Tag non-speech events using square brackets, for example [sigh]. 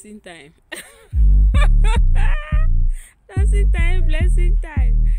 [laughs] blessing time. blessing time, blessing time.